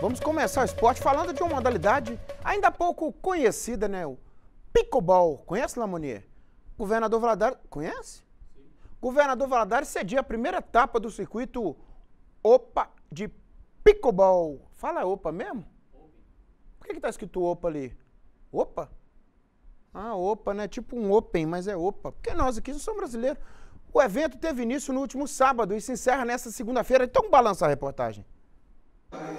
Vamos começar o esporte falando de uma modalidade ainda pouco conhecida, né? O pickleball. Conhece, Lamonier? Governador Valadares... Conhece? Sim. Governador Valadares cedia a primeira etapa do circuito OPA de pickleball. Fala OPA mesmo? Por que, que tá escrito OPA ali? OPA? Ah, OPA, né? Tipo um Open, mas é OPA. Porque nós aqui não somos brasileiros. O evento teve início no último sábado e se encerra nesta segunda-feira. Então balança a reportagem.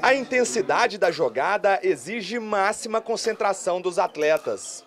A intensidade da jogada exige máxima concentração dos atletas.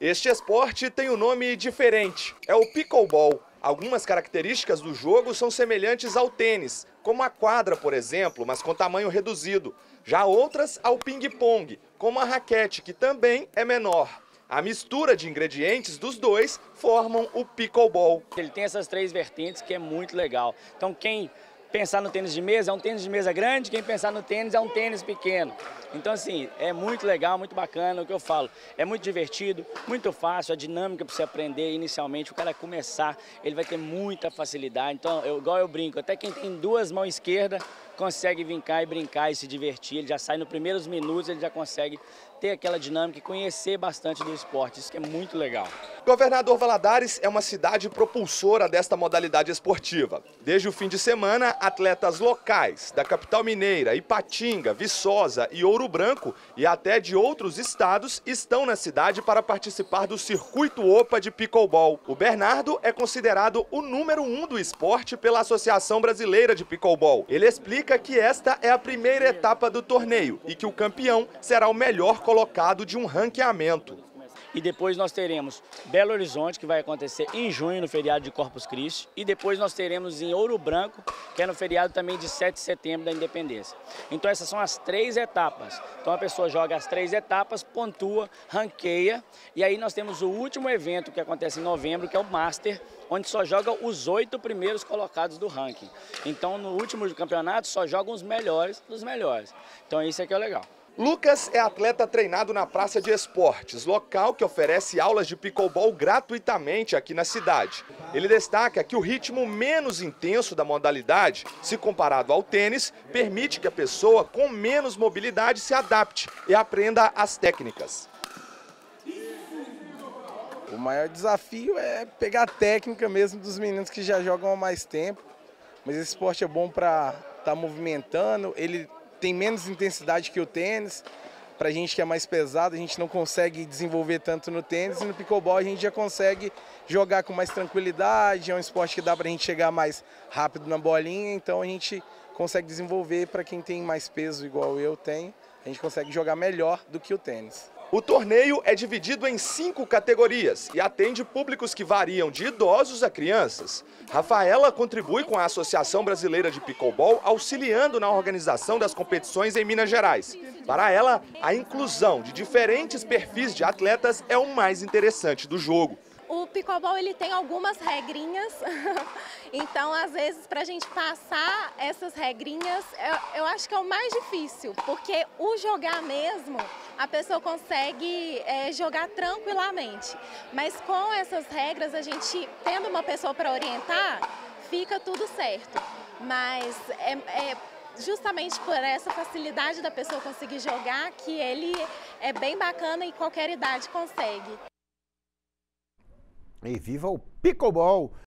Este esporte tem um nome diferente, é o pickleball. Algumas características do jogo são semelhantes ao tênis, como a quadra, por exemplo, mas com tamanho reduzido. Já outras ao ping-pong, como a raquete, que também é menor. A mistura de ingredientes dos dois formam o pickleball. Ele tem essas três vertentes que é muito legal. Então quem pensar no tênis de mesa é um tênis de mesa grande, quem pensar no tênis é um tênis pequeno. Então, assim, é muito legal, muito bacana o que eu falo. É muito divertido, muito fácil, a dinâmica para você aprender inicialmente, o cara começar, ele vai ter muita facilidade. Então, eu, igual eu brinco, até quem tem duas mãos esquerdas consegue vincar e brincar e se divertir. Ele já sai nos primeiros minutos, ele já consegue ter aquela dinâmica e conhecer bastante do esporte. Isso que é muito legal. Governador Valadares é uma cidade propulsora desta modalidade esportiva. Desde o fim de semana, atletas locais da capital mineira, Ipatinga, Viçosa e Ouro Branco e até de outros estados estão na cidade para participar do circuito OPA de pickleball. O Bernardo é considerado o número um do esporte pela Associação Brasileira de Pickleball. Ele explica que esta é a primeira etapa do torneio e que o campeão será o melhor colocado de um ranqueamento. E depois nós teremos Belo Horizonte, que vai acontecer em junho, no feriado de Corpus Christi. E depois nós teremos em Ouro Branco, que é no feriado também de 7 de setembro da Independência. Então essas são as três etapas. Então a pessoa joga as três etapas, pontua, ranqueia. E aí nós temos o último evento que acontece em novembro, que é o Master, onde só joga os oito primeiros colocados do ranking. Então no último campeonato só jogam os melhores dos melhores. Então isso é que é legal. Lucas é atleta treinado na Praça de Esportes, local que oferece aulas de pickleball gratuitamente aqui na cidade. Ele destaca que o ritmo menos intenso da modalidade, se comparado ao tênis, permite que a pessoa com menos mobilidade se adapte e aprenda as técnicas. O maior desafio é pegar a técnica mesmo dos meninos que já jogam há mais tempo. Mas esse esporte é bom para estar tá movimentando, ele tem menos intensidade que o tênis. Para a gente que é mais pesado, a gente não consegue desenvolver tanto no tênis e no pickleball a gente já consegue jogar com mais tranquilidade. É um esporte que dá para a gente chegar mais rápido na bolinha, então a gente consegue desenvolver para quem tem mais peso igual eu tenho. A gente consegue jogar melhor do que o tênis. O torneio é dividido em cinco categorias e atende públicos que variam de idosos a crianças. Rafaela contribui com a Associação Brasileira de Pickleball, auxiliando na organização das competições em Minas Gerais. Para ela, a inclusão de diferentes perfis de atletas é o mais interessante do jogo o pickleball ele tem algumas regrinhas, então às vezes para a gente passar essas regrinhas, eu, eu, acho que é o mais difícil, porque o jogar mesmo, a pessoa consegue é, jogar tranquilamente, mas com essas regras, a gente tendo uma pessoa para orientar, fica tudo certo, mas é, é justamente por essa facilidade da pessoa conseguir jogar que ele é bem bacana e qualquer idade consegue. E viva o pickleball!